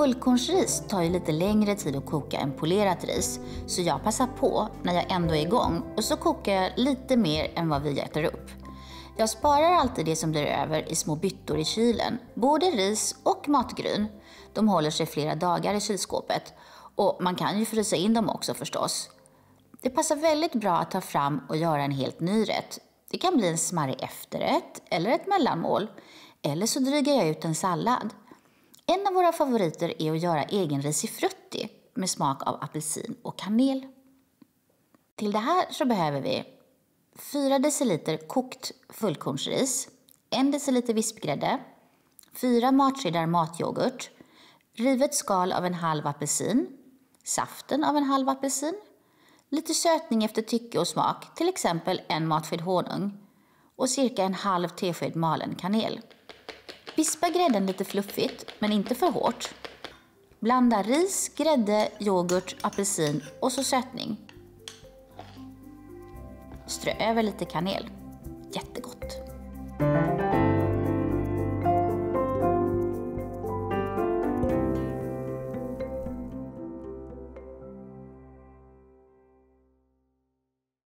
Fullkornsris tar ju lite längre tid att koka än polerat ris, så jag passar på när jag ändå är igång och så kokar jag lite mer än vad vi äter upp. Jag sparar alltid det som blir över i små byttor i kylen, både ris och matgryn. De håller sig flera dagar i kylskåpet och man kan ju frysa in dem också förstås. Det passar väldigt bra att ta fram och göra en helt ny rätt. Det kan bli en smarrig efterrätt eller ett mellanmål. Eller så drygar jag ut en sallad. En av våra favoriter är att göra egen risifrutti med smak av apelsin och kanel. Till det här så behöver vi 4 deciliter kokt fullkornsris, 1 deciliter vispgrädde, 4 matskedar matyoghurt, rivet skal av en halv apelsin, saften av en halv apelsin, lite sötning efter tycke och smak, till exempel en matsked honung och cirka en halv tesked malen kanel. Vispa grädden lite fluffigt, men inte för hårt. Blanda ris, grädde, yoghurt, apelsin och så sötning. Strö över lite kanel.